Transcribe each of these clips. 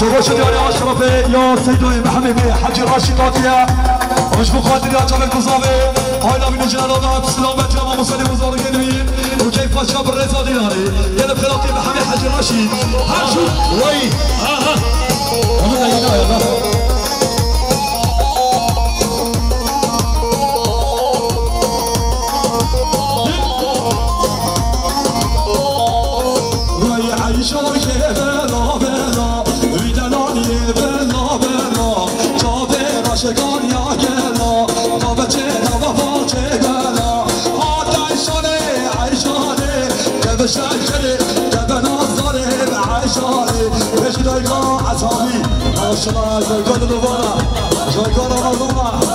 شوفوا شو ديالي اشرفي يا سيدي حبيبي حجي راشد عطيه وش بخاطر يا جمال قصابي هايلا من الجنة نضعت سلامات يا ماما صلي وزار الكلمين وكيف شاب الرضا دياري يا نبخي لطيف حبيبي حجي راشد. حجي وي ها ها Trzymaj, zajkony do wola, zajkony do wola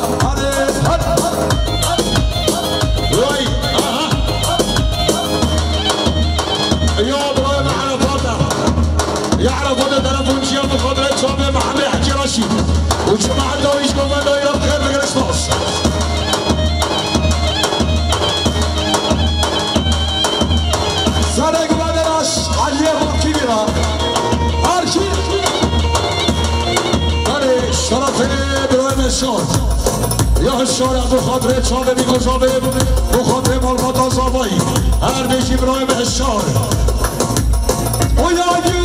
يا الشارع بخاطر شامل بيكوشامل بخاطر مالبات آزابایی هر بیش ابراهيم الشاد O ya güzel aç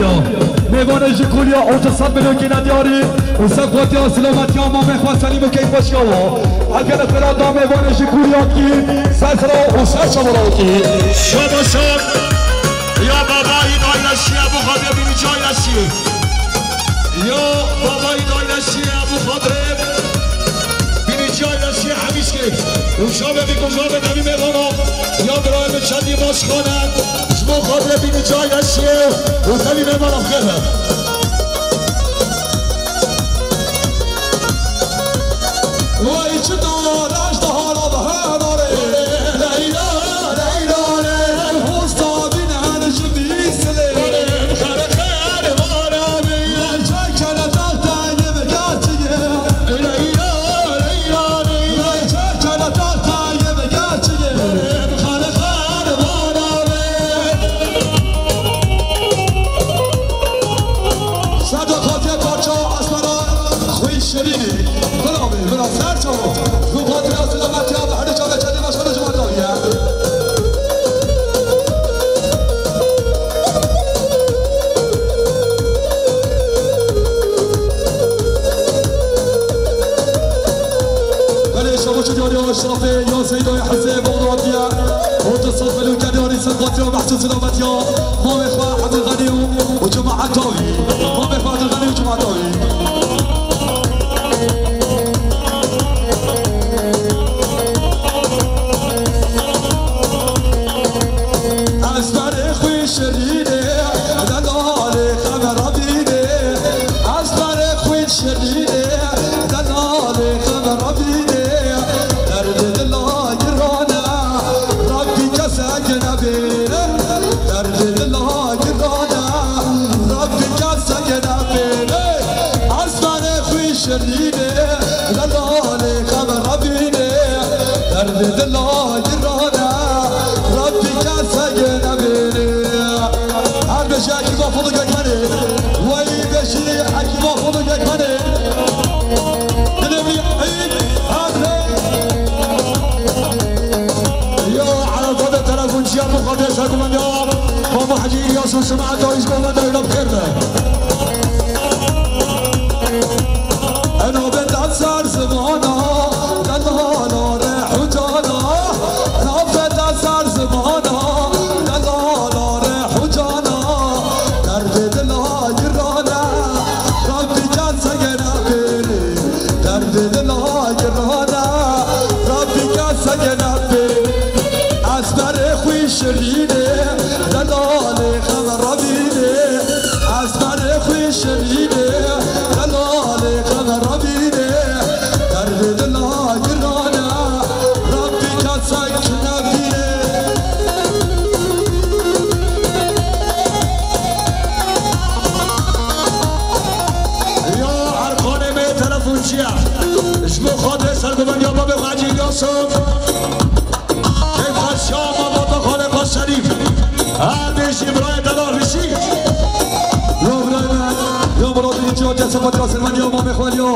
جکولیا میوان جکولیا اوت صد میلیون کی ندیاری و سقوطی ها سلامتی ها ما می‌خواه سلیم و کیف باشی ها اگر فرادا میوان جکولیا کی سسرا و سر شما کی شباسا یا بابایی دایلشی ابو خادر بینی جایلشی یا بابایی که روشا به بیگوزا به نمی میوانا یا برای به چندی باش کنند ابو خادر بینی جایلشی و تلی میوانا خیره وای وجدوني واشرفي يا زينو يا حسين وضوطيا وتصل بلو كانوني سقطيا محسن سلامتيا مامي اخوان عبد الغني وجماعة قوي مامي اخوان عبد الغني وجماعة قوي Posso chamar dois gols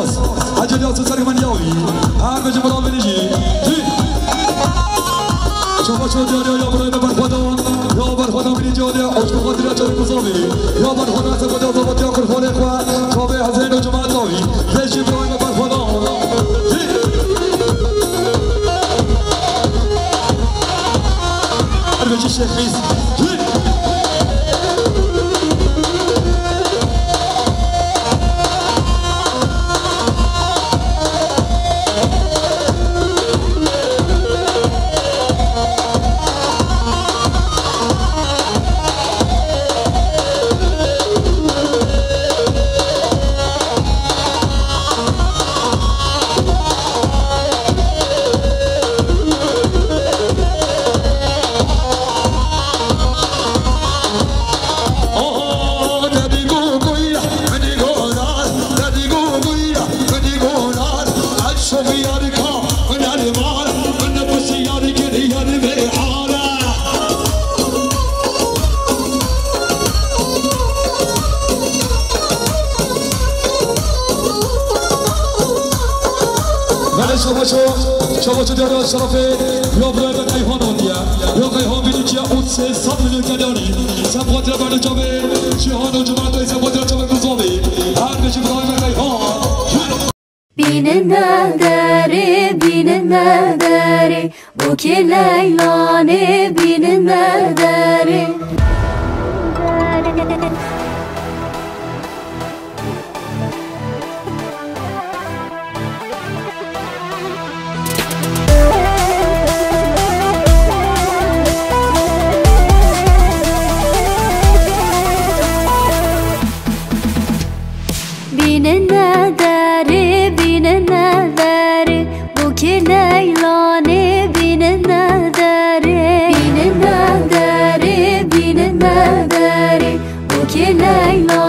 I just want to say Sérgio Manioli, a água de Moral Benedito. my tchau. Çavacı Derya Şarafe Yobler ve Kayhan on ya Kayhan bilik ya Ut se Sen bu atıra böyle çabe Şihan ucu bana dayı sen bu atıra çabe kız Her beşi bu ve Kayhan Bine nedere, bine nedere Bu ki Leyla'ne bine nedere yeğen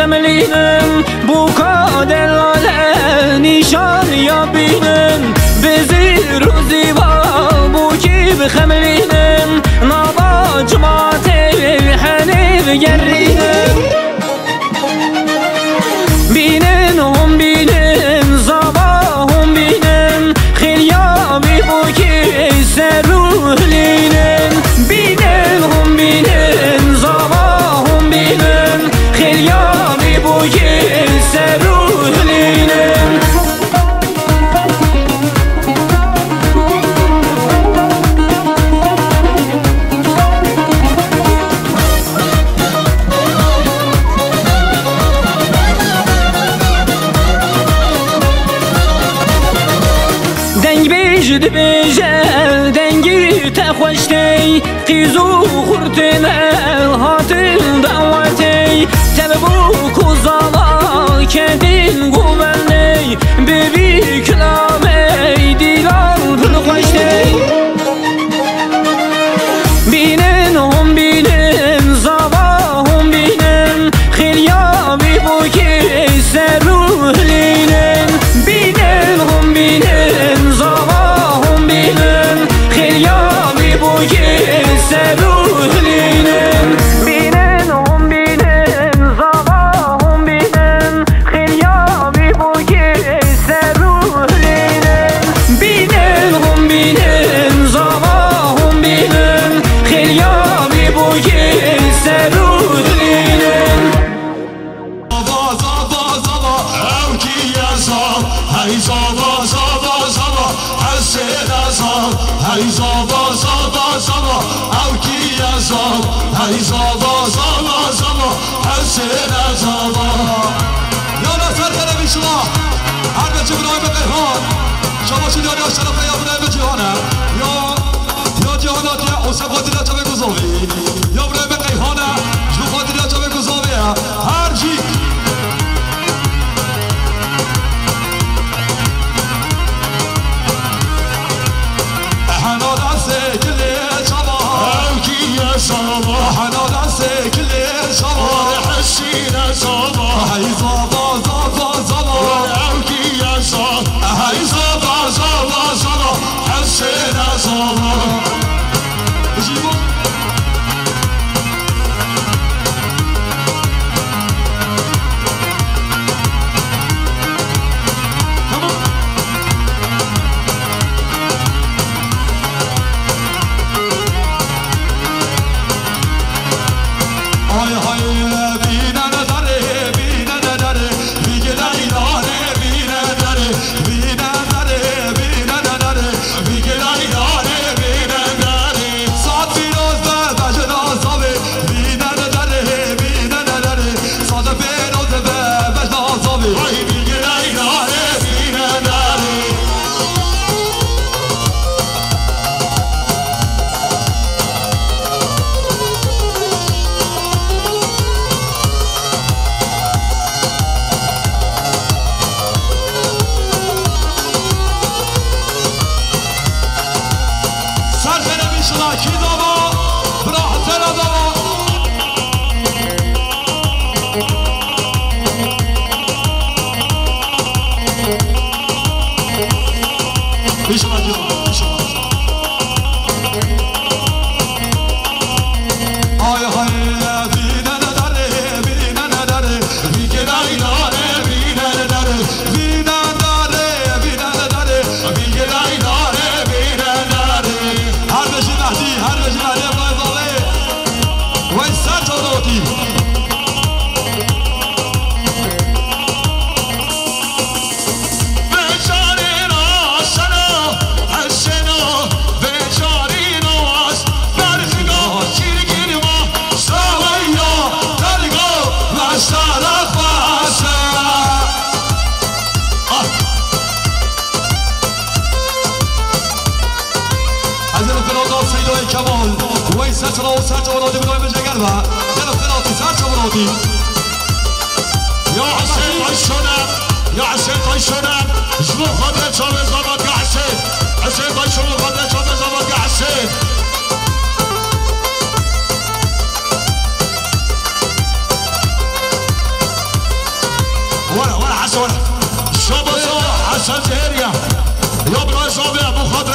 کی بخملینم بو کادلاله نیشان یا بینن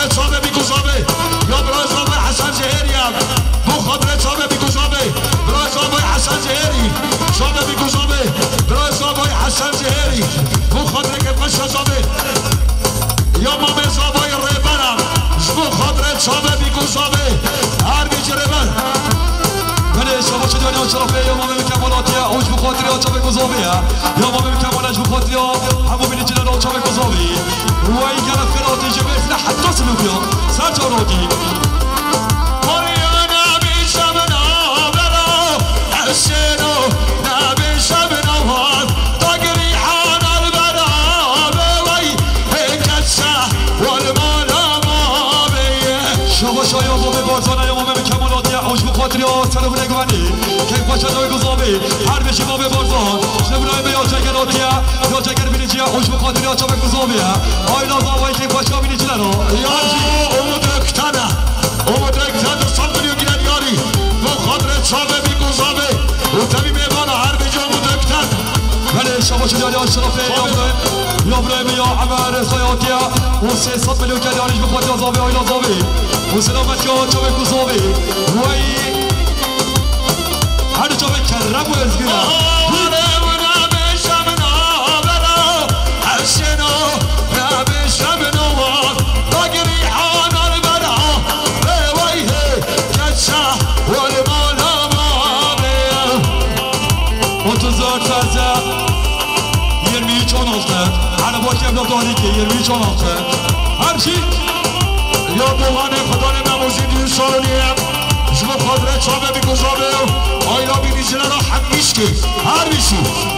چاوه بیگو زابه یا برای زابه حسن زهریا بو خاطر چاوه بیگو زابه برای زابه حسن زهری زابه بیگو زابه برای زابه حسن زهری بو خاطر که پشت زابه یا مامه زابه ریبرم. بو خاطر چاوه بیگو زابه هر بیچ ریبر. بله شما چه دنیا شرفه یا مامه کمالاتی اوج بخاطری ها چاوه گذابه یا؟ مامه کمالش بخاطری همو بینی جلال ها چاوه گذابه وی گر فراتی جبه افلا حتی سلوکیا سر جواناتی شما شایا مامه بارزانه یا مامه کمالاتی اوج بخاطری ها سلام نگوانی که پاشا دوی گذابه هر بشی مامه بارزان شبرای به یا جگراتی یا جگر بینی جیا اوج بخاطری ها چاوه گذابه آیلا زاوایی که پاشا بینی جلال ها بله شما چه داری اشرافه یا ابراهیم یا ابراهیم یا عمر سایاتیا و سه صد میلیون که داریش بخواد یا زاوی آیلا زاوی و سلامت یا چوه کو زاوی وی هر چوه کرم و ازگیره Otuzlar taze 23 16 Hani boş evde 12 23 16 Her şey یا بوغان خدا نموزی aşkım, harbi şu.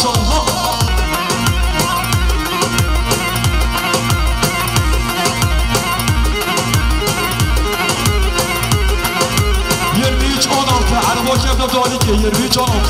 یه ریچ آنم که هر واکه دو داری که یه ریچ آنم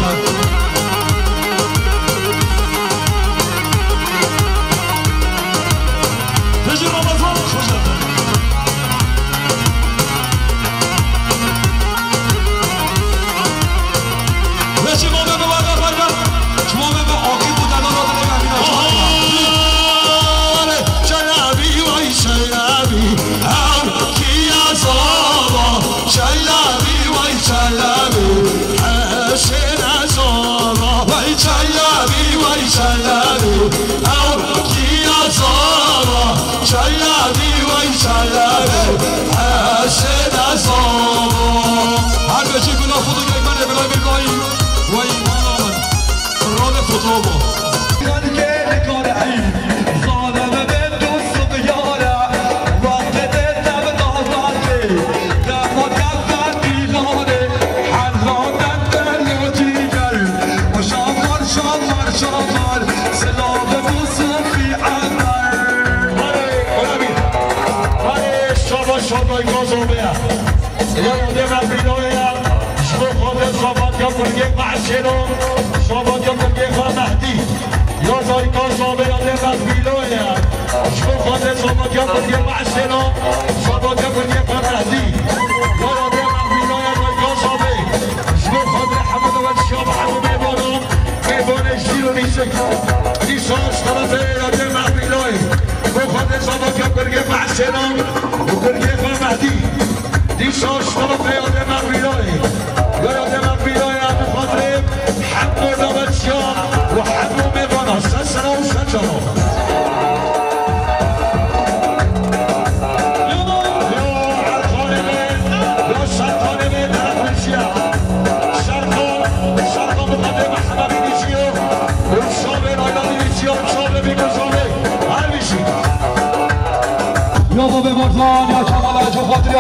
صحبت یا برگه معشنو شما یا برگه خواه مهدی یا یاده من بیدایه زای گازوبه شما خاطر حمد و شما حمد بیبانم بیبانه شیر و نیسک نیساش طرفه یاده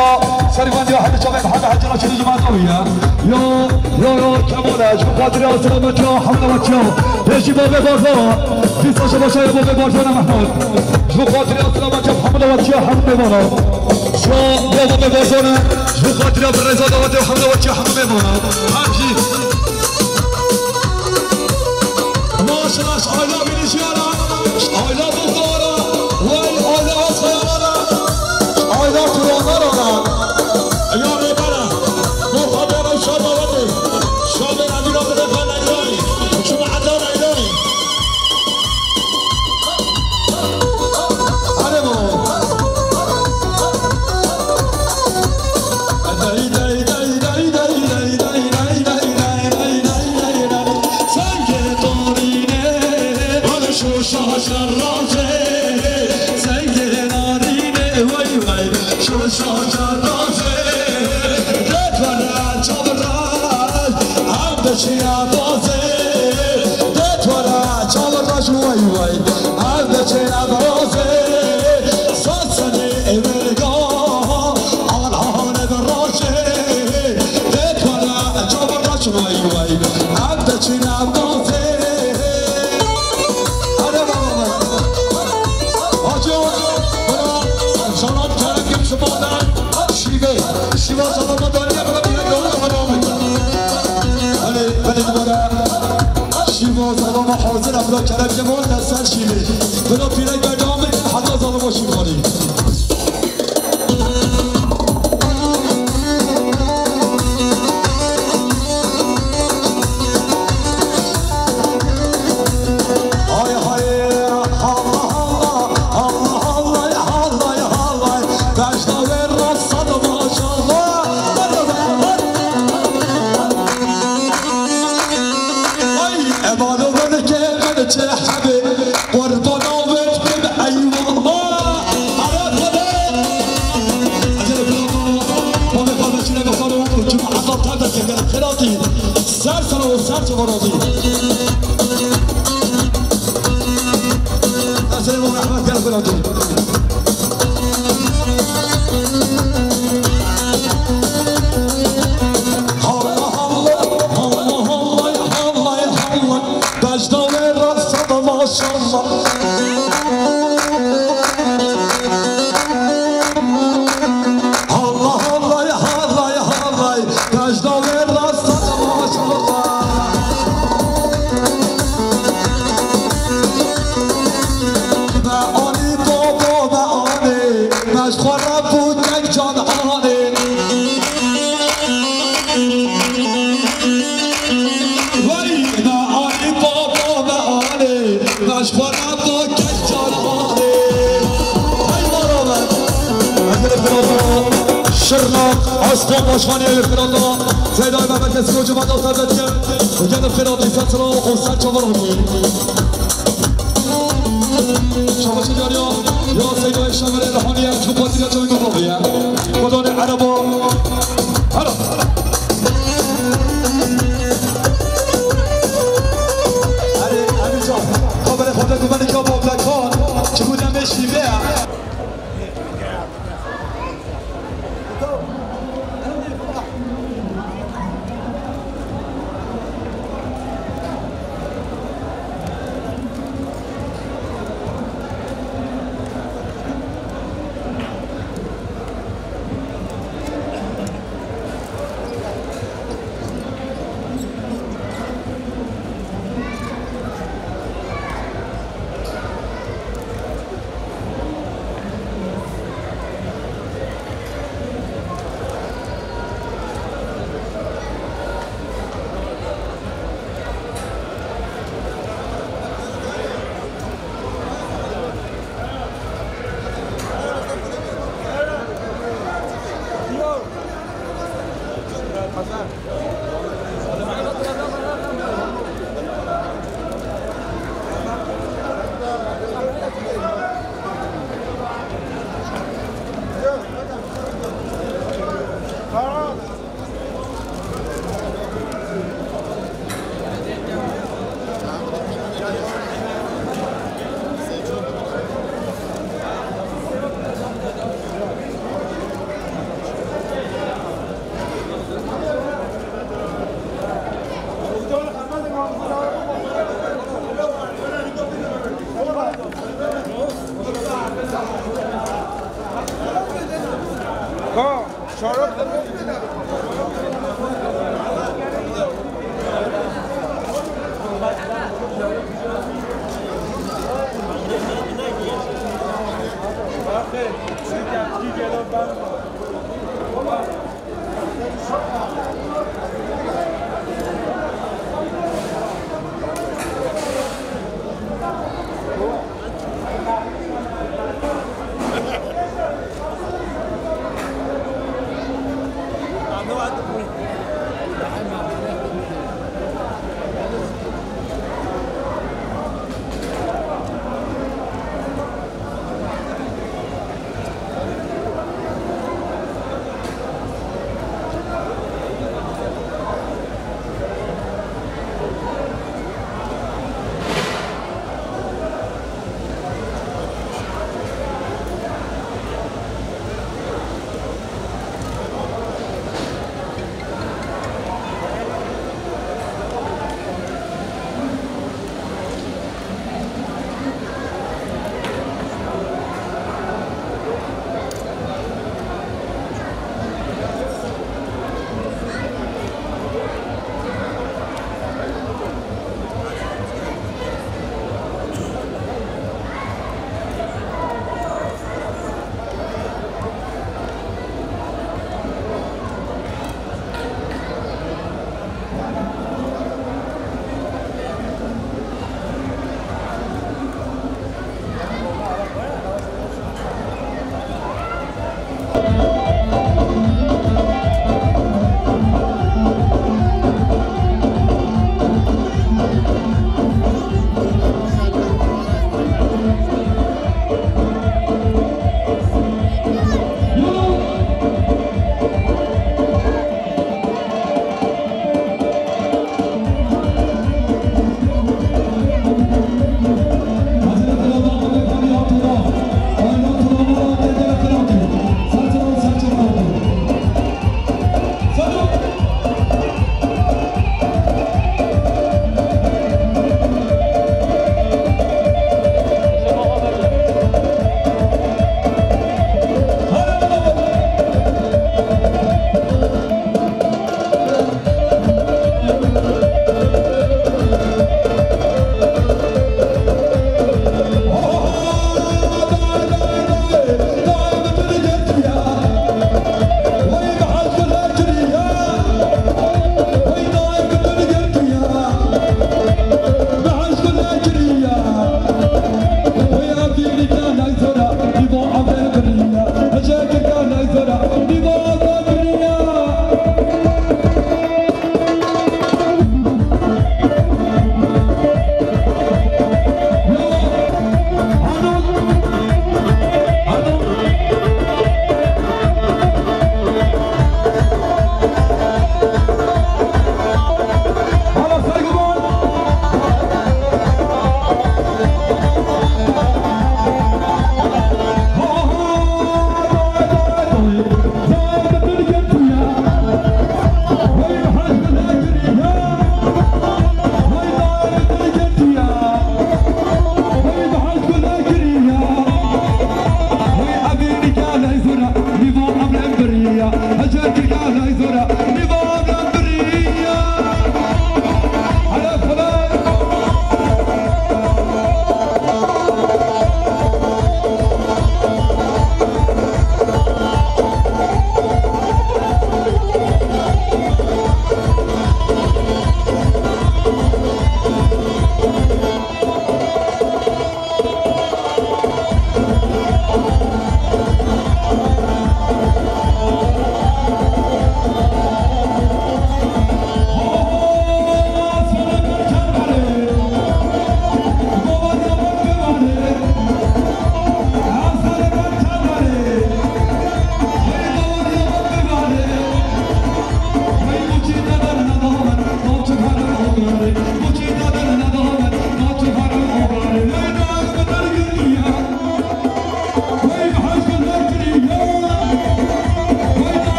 يا سليمان يا حد شباب حد حد راشد الجماعة قوية يا يا يا كمال عشق قادر يا سلامة يا حمد وكيا يجي بابي بارزا في ساشا باشا يا بابي بارزا أنا محمود. شوف قادر يا سلامة يا حمد وكيا حمد بارا شو يا بابي بارزا شوف قادر يا برزا دوات يا 这个东西。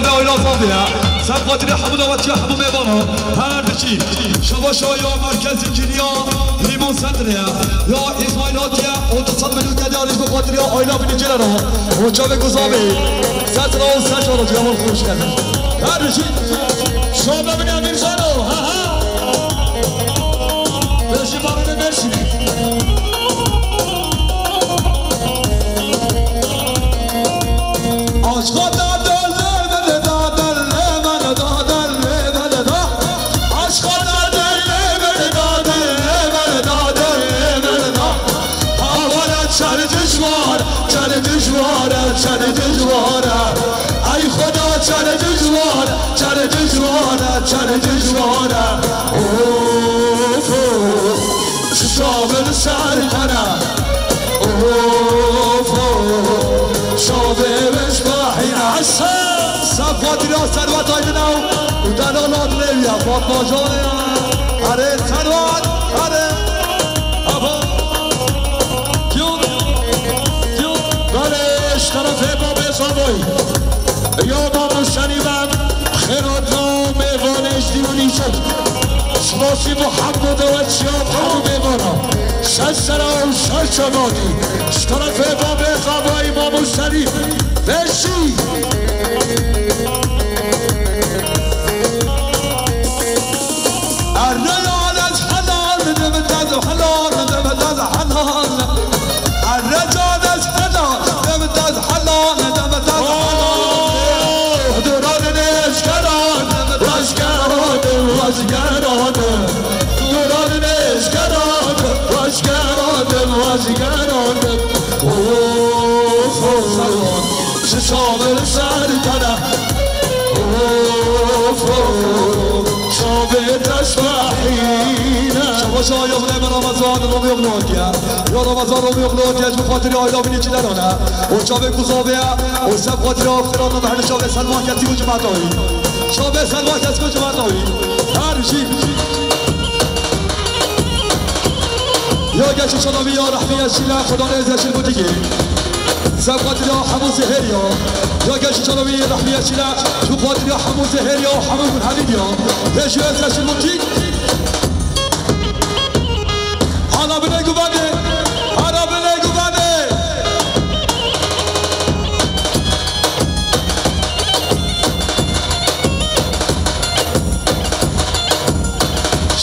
بخاطر آزاوی آیلا آزاویه سر خاطر حمود آمد چه حمود میبانا هر دچی شما شما یا مرکز کنیا لیمون سندره یا اسماعیل آتیا اتصال میلیون کدیاری بخاطر آیلا بینی چنه را. و جاب گزاوی. سر را و سر شما را جوان خوش کرده هر دچی شما ببینید امیر ها ها. برشی بارونه برشی بابا شنیدم خیرات را میوانش دیونی شد سلاسی محمد و چیاب همو میوانا سسرا و سرچمانی طرف باب زابای بابا شریف بشی اوف اوف شامل سر اوف شامل تشبحینم شما شایق من رمضان رو میغلوت یا رمضان رو میغلوت یا بخاطر آیلا بینی چی ندانه و شاب کوزاوه و سب خاطر آفران و هر شاب سلمان کسی و جمعتایی شاب سلمان هر یا گشت شدم یا رحمی شیلا خدا نیزش بودیگی حمو یا همون زهر یا یا گشت شدم یا رحمی شیلا تو قادر یا همون زهر یا همون حمید یا هشی ازش بودیگی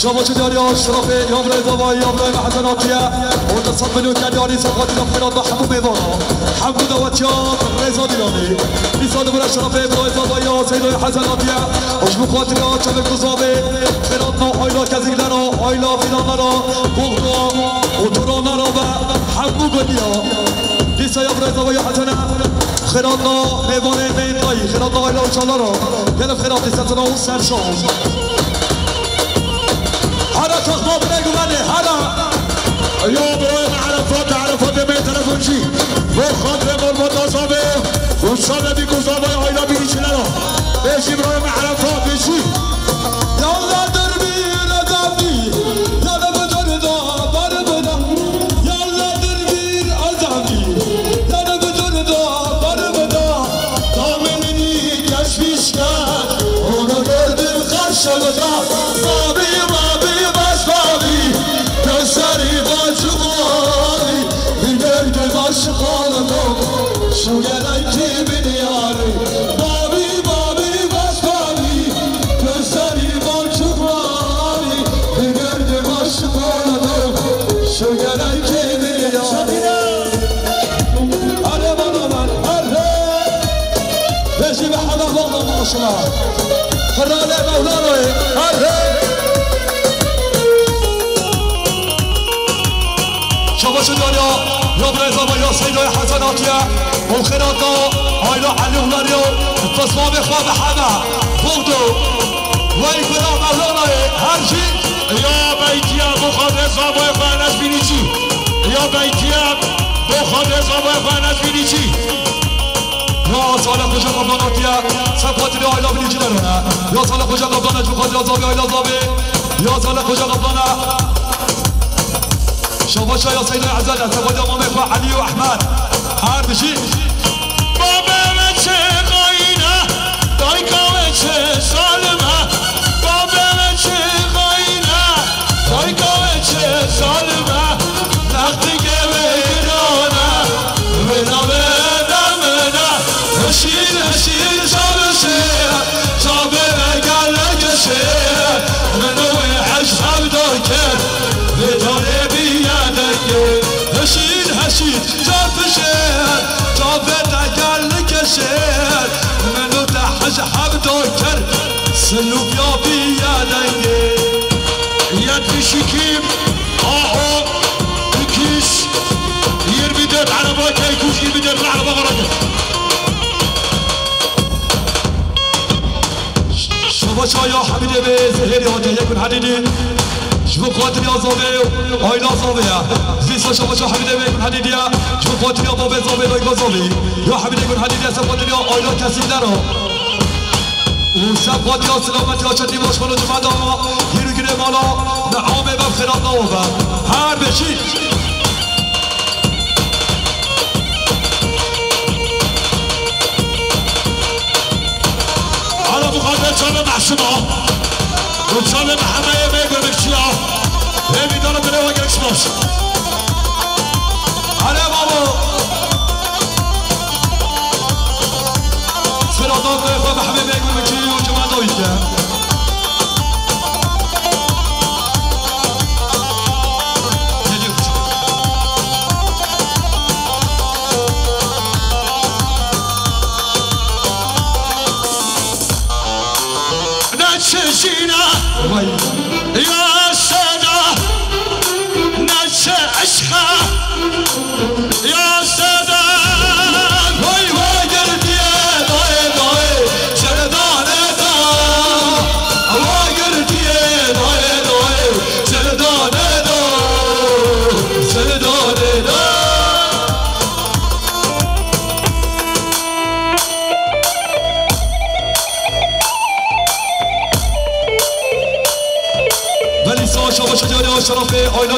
شما چه داری اشراف یام رضا و یام رای حسناتیه اون صد میلیون کلیانی سخاتی نفرات و حموم ایوانا حمود و چیاب رضا دیلانی. نیسان بر اشراف ابراهیم و یا سیدای حسناتیه. اش بخاطر ها چه بگذابه. فرات نا آیلا کزیگلر ها آیلا فیلان را. بغضا و دوران را و حمو گلیا نیسا یام رضا و یا حسنه. خیرات نا میوان میتایی خیرات نا آیلا و چالا را. گلف خیرات نیست اون سرشان برای عرفات عرفات می طرف چی و خاطر مرمت آزابه و شانه بی گذابه آیلا بی چی لرا بشی برای عرفات بشی یا سیدای حسناتیه و خیراتا آیلا علی هلاریا فسما بخوا به همه بغدو و این کلا مولانا هر چی یا بیتی ابو خاطر زابای خانش بینی چی؟ یا بیتی بخواد رضا باید باید از بینی چی؟ یا سال خوشا قبلاناتیا سپاتری آیلا بلیجی درونه یا سال خوشا قبلانه جو خاطر آزابی آیلا زابی یا سال خوشا قبلانه شباشا یا سید عزل سپاتری امام علی و احمد. هر بشی بابا چه قاینه؟ دایکا چه سالمه بابا چه قاینه؟ دایکا چه سالمه حشب داکر سلوک یا بیادگه ید بشکیم آه بکش يرمي ديت على باكا يكوش يرمي ديت على بغرقه شباشا یا حمیده به زهری آجا یکون حدیدی شبو قاتل یا زابه آیلا زابه یا زیسا شباشا حمیده به یکون حدیدی یا شبو قاتل یا بابه زابه دایگا زابه یا حمیده یکون حدیدی یا سب قاتل یا آیلا کسی درو او سب قاتل یا سلامت یا چندی باش کنو جمعه داما گیرو گیره مالا نعامه و خیرات نوابه هر بشید على مقابل شباب محسومة وشباب محمد ما يقول لك شيء هي دارة من هو يقول لك شماش آره بابا. سرادات بخوا محمد بگو بکی olacağım. Şişina Vay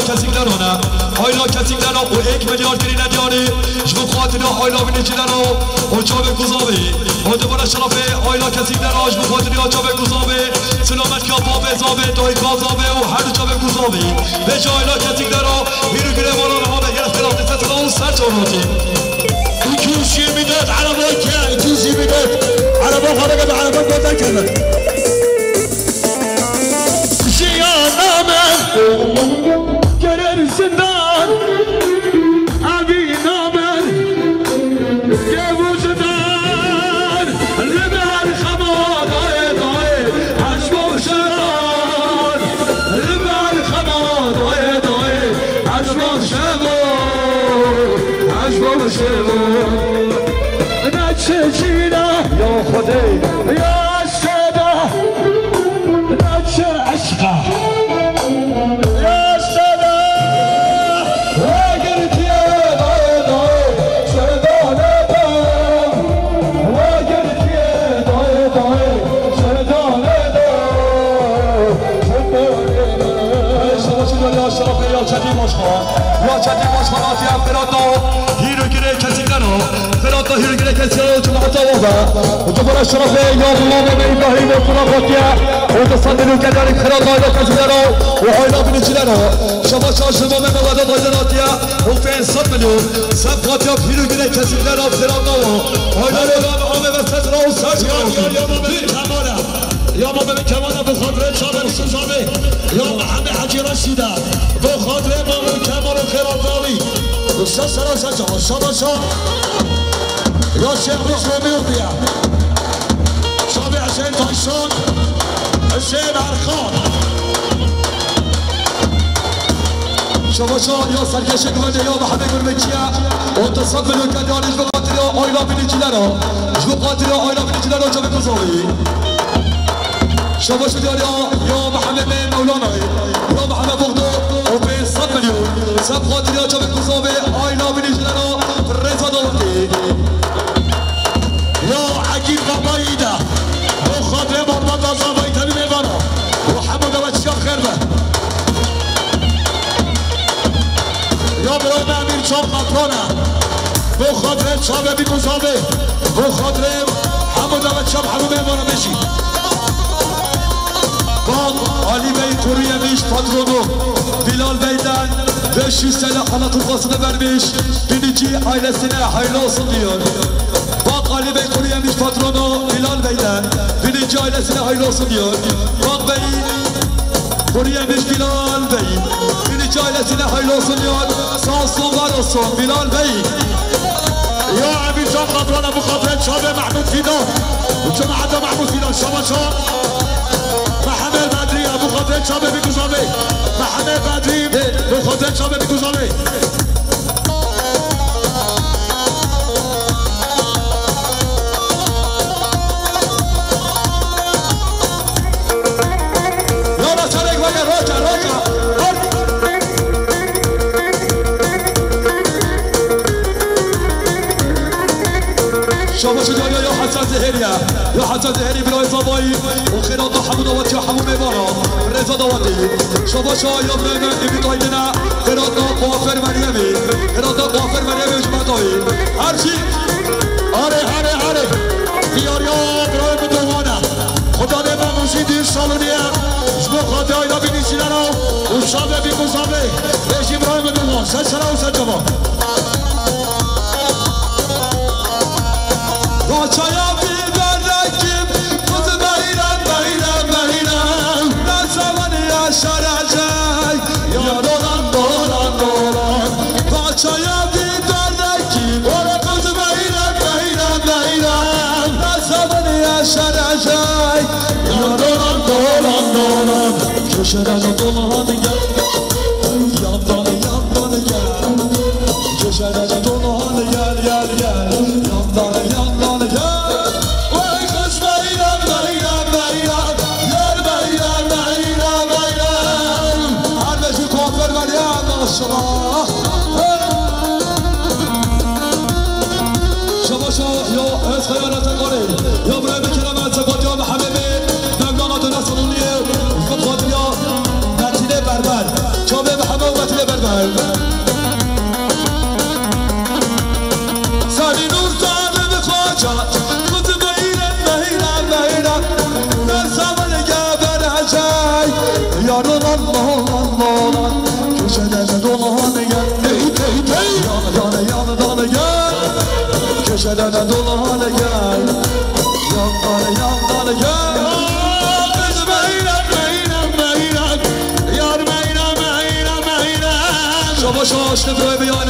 آشرف آیلا کسی درانه آیلا کسی درانه و یک میلیارد گری ندیاری. شما خاطر آیلا بینی جنرا و چاوه گذابه و دوباره شرف آیلا کسی درانه شما خاطر چاوه گذابه سلامت که بابه زابه دای گازابه و هر دو چاوه گذابه به جای آیلا کسی درانه بیرو گره مالا به همه گرفت خلاف دست اون سر چاروتی يكوش يمدد على باكا يكوش قرر زندان. أبي نامر جابوا زندان ربع الخمار داي داي عشبوا شران ربع الخمار داي داي عشبوا شران عشبوا شران نتشجينا يا الرياضة وجمهور أشرفي يوم ماما بيبهي وكرافاتيا وتصدر كذلك خلاطة كجلانو وعينا بن جلانو شبا شاش ماما موادا ضيزناتيا وفين صدلو سبقاتيا بيلو جلي كزبلانا بسلامنا عينا لغان عمي بسجرا وسجرا يوم بالكمالة يا ماما بالكمالة بخاطر شامي وسجامي يا محمد حجي رشيدة بخاطر ماما بالكمالة خير الضالي. وسجرا سجرا شبا شاش يوسف بشرى مرضية صبي حسين طيشون حسين عرقان. شوفوا شلون يوصل كشك من اليوم حبيب المنشية وتصد من الكاديون جبو قاتلو اويلا بنجلانو جبو قاتلو اويلا بنجلانو جبو كزوري شوفوا شو دير يوم محمد بن مولانا. يوم محمد بغدو وبين صد مليون سب قاتلو جبو كزوري اويلا بنجلانو في الريزة دولتي. و خاطر محمد آزاوایی تبی میبانا و حمد و چیار خیر به یا برای امیر چاپ قطرانه و خاطر چاپ بیگذابه و خاطر حمد و چیار همه میبانا بشی با علی بی قروی میش پاترونو بلال بیدن ve şu sene ana turkasını vermiş. Binici ailesine hayırlı olsun diyor. patronu Bilal Bey'le birinci ailesine hayırlı olsun diyor. Bak Bey, burayaymış Bilal Bey. Birinci ailesine hayırlı olsun diyor. Sağ olsun var olsun Bilal Bey. يا ابي جمعت وأنا ابو خطيب شباب محمود فيدا والجماعه ده محمود فيدا شبشا محمد بدري ابو خطيب شباب بيكو شباب محمد بدري ابو خطيب شباب بيكو شباب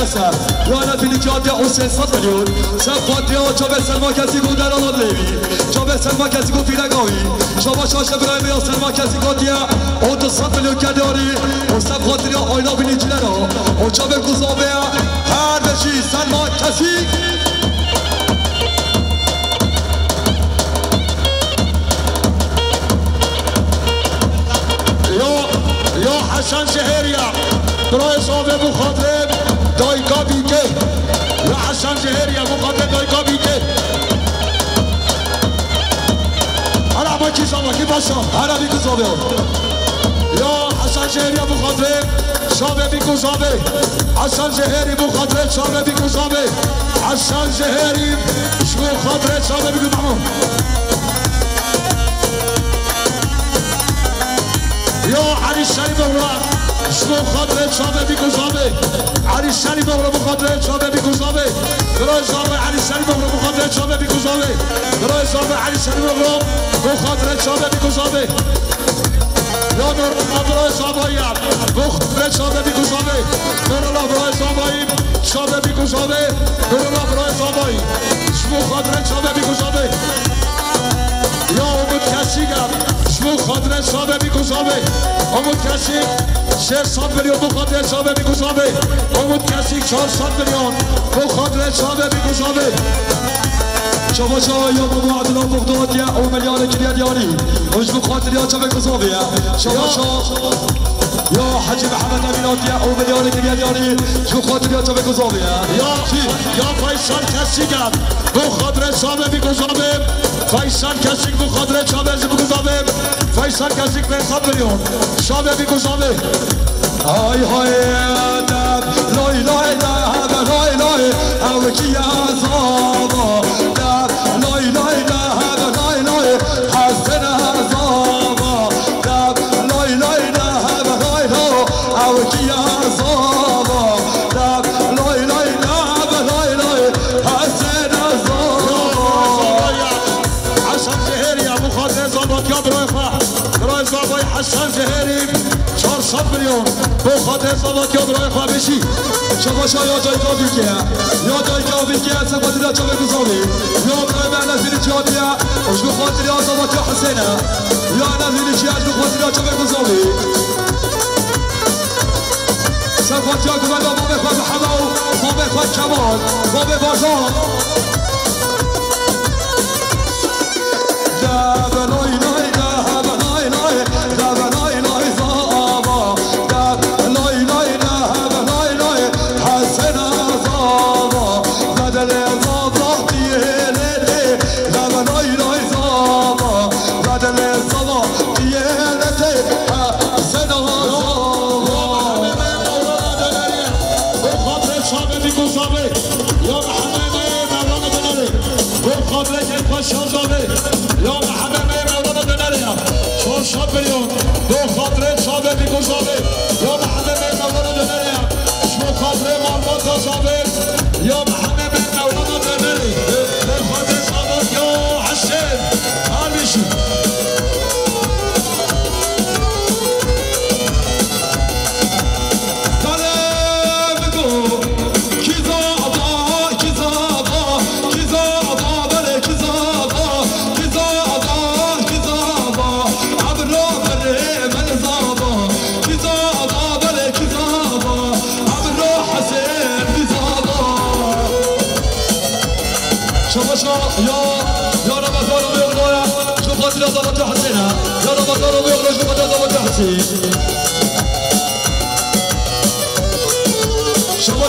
سر اینی که آدیا حسین صد میلیون سب خاطیا چا به سلما کسی گو در آلان لیوی چا به سلما کسی گو پیرگاوی شما شاش نبرای بیان سلما کسی گو دیا. او دو صد میلیون کداری و سب خاطریا آینا بینی جلنا و چا به گذابه هر بشی سلما کسی. یا یا حسن شهریا برای صاحب مخاطب دایکا بیگه یا حسن شهریا مخاطب دایکا بیگه حالا با کی ساما کی باشا عربی گذابه یا حسن شهری مخاطب صاحب بیگزابه حسن مخاطب صاحب بیگزابه حسن شهری مخاطب صاحب بیگزابه یا علی شریف اورا شما خاطر صاحب بیگزابه علی شریف اورا مخاطر صاحب بیگزابه برای صاحب علی شریف اورا مخاطر صاحب بیگزابه برای صاحب علی شریف اورا مخاطر صاحب بیگزابه یا نور برای صاحبایی مخاطر صاحب بیگزابه الله برای صاحبایی صاحب بیگزابه نور الله برای صاحبایی شما خاطر صاحب بیگزابه یا امید کسی گم شما خاطر صاحب بیگزابه امید کسی سه صد میلیون بخاطر صاحب بیگزابه امید کسی چهار صد میلیون بخاطر صاحب بیگزابه شما شما یا بابا عدنا بغداد یا او مليان كريا دياني وش بخاطر يا شبك بصوبيا شما شما. یا حجی محمد امیناتی او ملیانی که بیادیانی جو خاطر یا جامعه گذابه یا یا فیصل کسی کرد بو خاطر صاحب بگذابه فیصل کسی بو خاطر چابه بگذابه فیصل کسی به خاطر میلیون صاحب بگذابه های های دم لای لای دم لای لای او کی عذابا 400 میلیون بو خاطر زابط یا برای خواه بشی شما شاید جایگاه بیگه یا جایگاه بیگه از خاطر یا چه بگذاری یا برای من نزیری جادیه اش به خاطر آزامات یا حسینه یا نزیری چی از به خاطر یا چه بگذاری سفات یا گمد با بخواد حمو با بخواد کمال با ببازان دب لای دب لای لای زابا بدل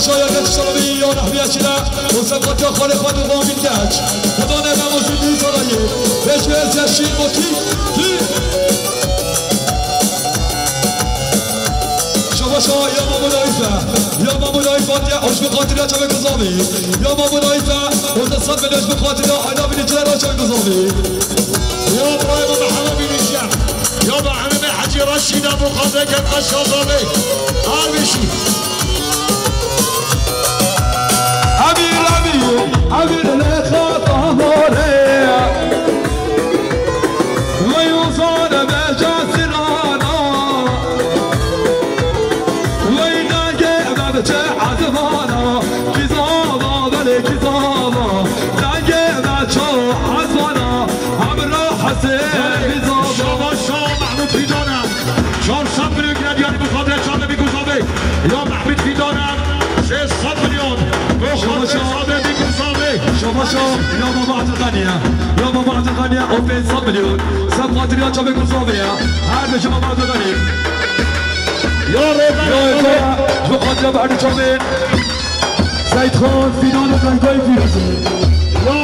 شما شاید شما یا نحوی و سبقت یا خال خود و قابل گچ. خدا و زندگی سرایه بهش برس شیر و تی تی شما شما یا ما مدایفه یا ما مدایفه یا اش بخاطر یا چه گذابی یا ما مدایفه و تصد به اش بخاطر یا اینا بینی چه را چه گذابی یا ابراهیم محمد بن شیخ یا محمد حجی رشید ابو خاطر که قشا زابه حال بشی غنیه یا بابا غنیه او 500 میلیون سب خاطر یا چابه گذابه هر به شما بابا غنیه یا یا روزن اتفاق جو خاطر بعد چابه سعید خان فینال بلنکای فیروزه یا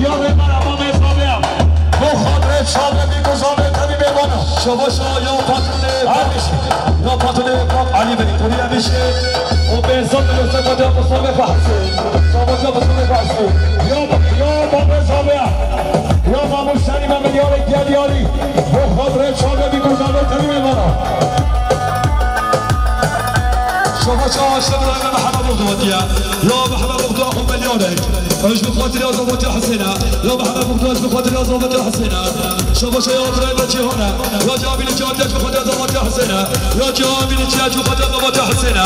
یا روزن امام حسابه هم بخاطر چانه میگذابه تبی بیمانم شما شو یا پاتون یا پاتون پاک علی بنی توری همیشه او 500 میلیون سب خاطر مصابه فحصه شما جا مصابه فحصه یا یا امام حسابه هم یا من یاری دیاری یاری بخواب ره چاله بی گزاره تری می مرا شوفا شوفا شبرا من محمد مغدوتيا لو محمد مغدو اخو مليونك اجب خواتي يا زوبتي حسينا لو محمد مغدو اجب خواتي يا زوبتي حسينا شوفا شو يا إبراهيم بچي هنا يا جابي لك يا اجب خواتي يا زوبتي حسينا يا جابي لك يا اجب خواتي يا زوبتي حسينا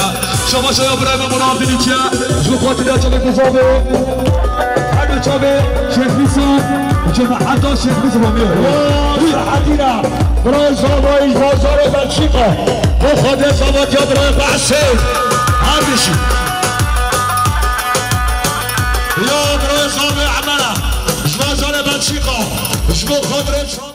شوفا شو يا إبراهيم منافي لك يا اجب خواتي يا زوبتي حسينا كوزابي هذا جابي شيخ بيسو جماعة حتى شيخ بيسو بمير حدیرم برای زابایی بازار بلشیقه به خود زابات یا برای بحثه. هر بشی یا برای زابه عمله بازار بلشیقه شما خود